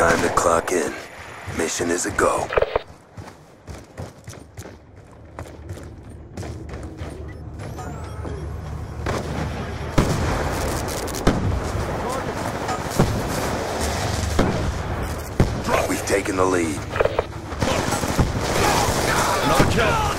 time to clock in. Mission is a go. We've taken the lead. No kill.